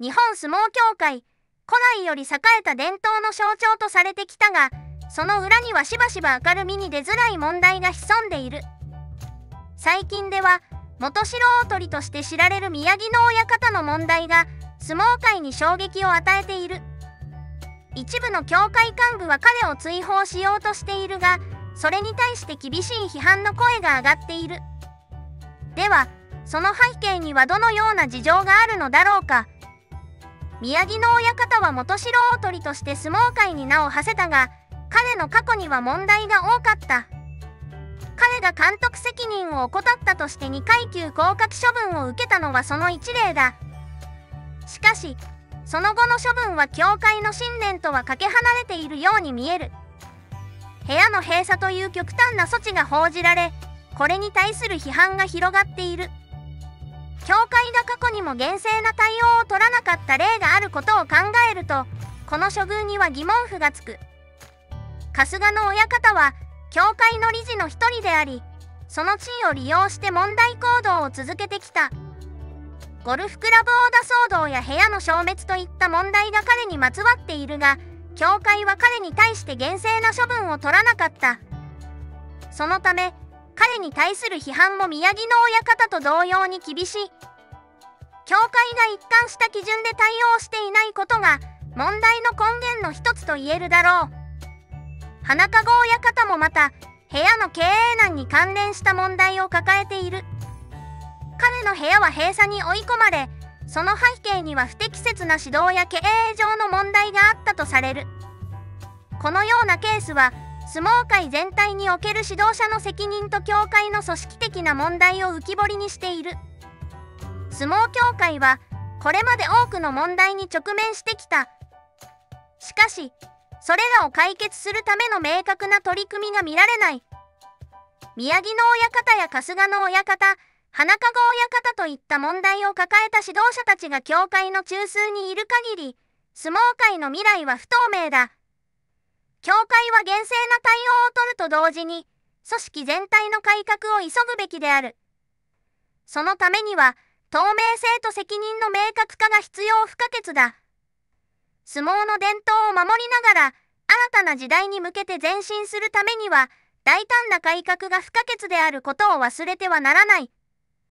日本相撲協会。古来より栄えた伝統の象徴とされてきたがその裏にはしばしば明るみに出づらい問題が潜んでいる。最近では元城大鳥として知られる宮城の親方の問題が相撲界に衝撃を与えている。一部の協会幹部は彼を追放しようとしているがそれに対して厳しい批判の声が上がっている。ではその背景にはどのような事情があるのだろうか。宮城の親方は元城大鳥として相撲界に名を馳せたが彼の過去には問題が多かった。彼が監督責任を怠ったとして2階級降格処分を受けたのはその一例だ。しかしその後の処分は教会の信念とはかけ離れているように見える。部屋の閉鎖という極端な措置が報じられこれに対する批判が広がっている。教会が過去にも厳正な対応を取らなかった例があることを考えるとこの処遇には疑問符がつく。春日の親方は教会の理事の一人でありその地位を利用して問題行動を続けてきた。ゴルフクラブオーダ騒動や部屋の消滅といった問題が彼にまつわっているが教会は彼に対して厳正な処分を取らなかった。そのため彼に対する批判も宮城の親方と同様に厳しい。教会が一貫した基準で対応していないことが問題の根源の一つと言えるだろう。花籠親方もまた部屋の経営難に関連した問題を抱えている。彼の部屋は閉鎖に追い込まれその背景には不適切な指導や経営上の問題があったとされる。このようなケースは相撲界全体における指導者の責任と協会の組織的な問題を浮き彫りにしている。相撲協会はこれまで多くの問題に直面してきた。しかしそれらを解決するための明確な取り組みが見られない。宮城の親方や春日の親方花籠親方といった問題を抱えた指導者たちが教会の中枢にいる限り相撲界の未来は不透明だ。教会は厳正な対応を取ると同時に組織全体の改革を急ぐべきであるそのためには透明性と責任の明確化が必要不可欠だ相撲の伝統を守りながら新たな時代に向けて前進するためには大胆な改革が不可欠であることを忘れてはならない。